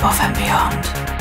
above and beyond.